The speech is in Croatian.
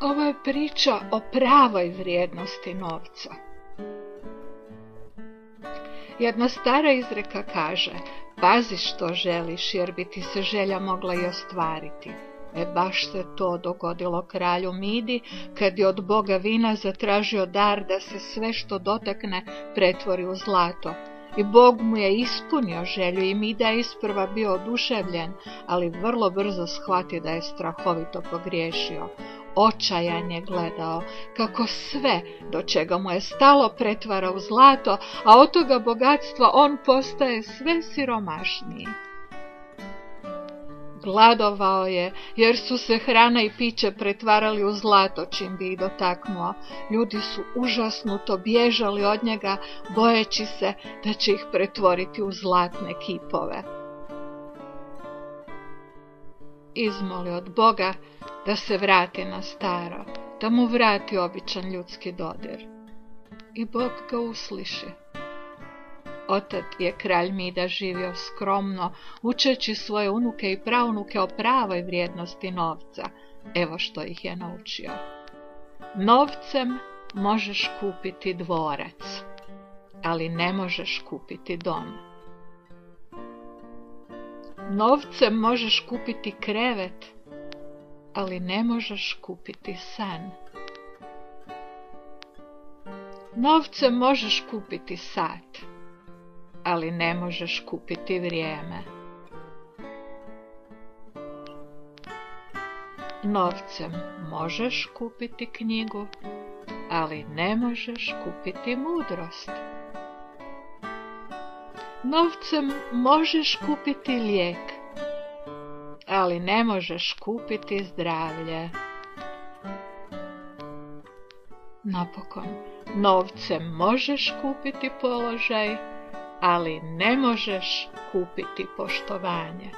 Ovo je priča o pravoj vrijednosti novca. Jedna stara izreka kaže, pazi što želiš jer bi ti se želja mogla i ostvariti. E baš se to dogodilo kralju Midi kad je od boga vina zatražio dar da se sve što dotakne pretvori u zlato. I Bog mu je ispunio želju i Mida je isprva bio oduševljen, ali vrlo brzo shvati da je strahovito pogriješio očajan je gledao kako sve do čega mu je stalo pretvara u zlato, a od toga bogatstva on postaje sve siromašniji. Gladovao je, jer su se hrana i piće pretvarali u zlato čim bi ih dotaknuo. Ljudi su užasnuto bježali od njega, bojeći se da će ih pretvoriti u zlatne kipove. Izmoli od Boga da se vrati na staro, da mu vrati običan ljudski dodir. I Bog ga usliši. Otad je kralj Mida živio skromno, učeći svoje unuke i praunuke o pravoj vrijednosti novca. Evo što ih je naučio. Novcem možeš kupiti dvorac, ali ne možeš kupiti dom. Novcem možeš kupiti krevet, ali ne možeš kupiti san. Novcem možeš kupiti sat, ali ne možeš kupiti vrijeme. Novcem možeš kupiti knjigu, ali ne možeš kupiti mudrost. Novcem možeš kupiti lijek, ali ne možeš kupiti zdravlje. Napokon, novcem možeš kupiti položaj, ali ne možeš kupiti poštovanje.